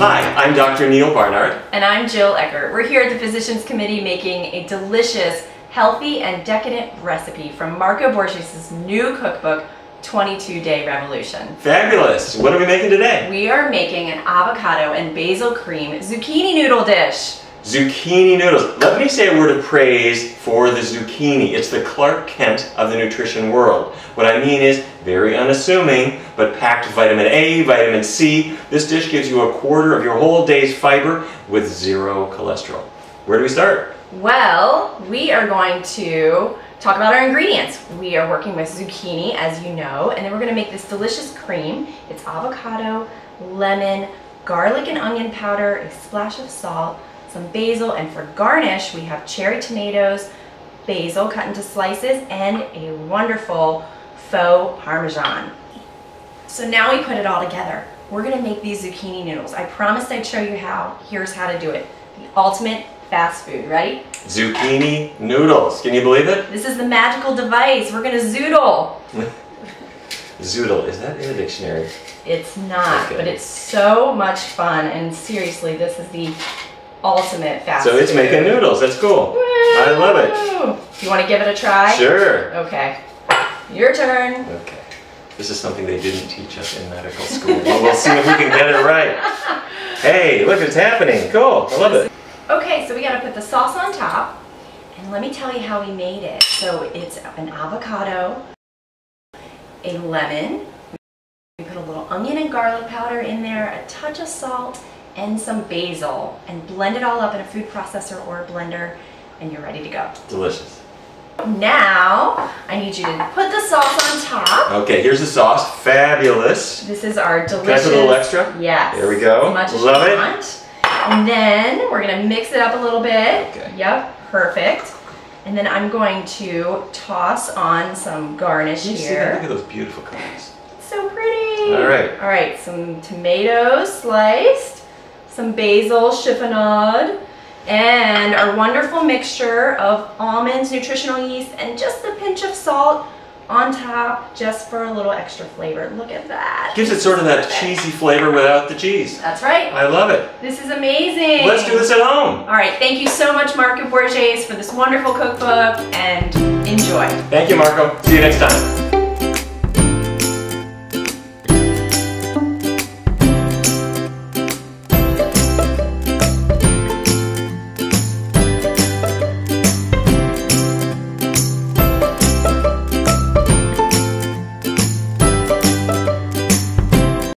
I'm Dr. Neal Barnard. And I'm Jill Eckart. We're here at the Physicians Committee making a delicious, healthy, and decadent recipe from Marco Borges' new cookbook, 22 Day Revolution. Fabulous. What are we making today? We are making an avocado and basil cream zucchini noodle dish. Zucchini noodles. Let me say a word of praise for the zucchini. It's the Clark Kent of the nutrition world. What I mean is very unassuming, but packed with vitamin A, vitamin C. This dish gives you a quarter of your whole day's fiber with zero cholesterol. Where do we start? Well, we are going to talk about our ingredients. We are working with zucchini, as you know, and then we're gonna make this delicious cream. It's avocado, lemon, garlic and onion powder, a splash of salt, some basil, and for garnish, we have cherry tomatoes, basil cut into slices, and a wonderful faux parmesan. So now we put it all together. We're gonna make these zucchini noodles. I promised I'd show you how. Here's how to do it. The ultimate fast food. Ready? Zucchini noodles. Can you believe it? This is the magical device. We're gonna zoodle. Zoodle. Is that in the dictionary? It's not, Okay. but it's so much fun. And seriously, this is the ultimate fast So it's food. making noodles. That's cool. I love it. You want to give it a try? Sure. Okay. Your turn. Okay. This is something they didn't teach us in medical school. Well, we'll see if we can get it right. Hey, look, it's happening. Cool. I love it. Okay, so we got to put the sauce on top. And let me tell you how we made it. So it's an avocado, a lemon, we put a little onion and garlic powder in there, a touch of salt, and some basil, and blend it all up in a food processor or a blender, and you're ready to go. Delicious. Now, I need you to put the sauce on top. Okay, here's the sauce. Fabulous. This is our delicious. Can a little extra? Yes. There we go. As as Love it. want. And then we're gonna mix it up a little bit. Okay. Yep, perfect. And then I'm going to toss on some garnish you that? Look at those beautiful colors. So pretty. All right. All right, some tomatoes sliced, some basil chiffonade, and our wonderful mixture of almonds, nutritional yeast, and just a pinch of salt on top just for a little extra flavor. Look at that. Gives it sort of that cheesy flavor without the cheese. That's right. I love it. This is amazing. Let's do this at home. All right, thank you so much, Marco Borges, for this wonderful cookbook, and enjoy. Thank you, Marco. See you next time.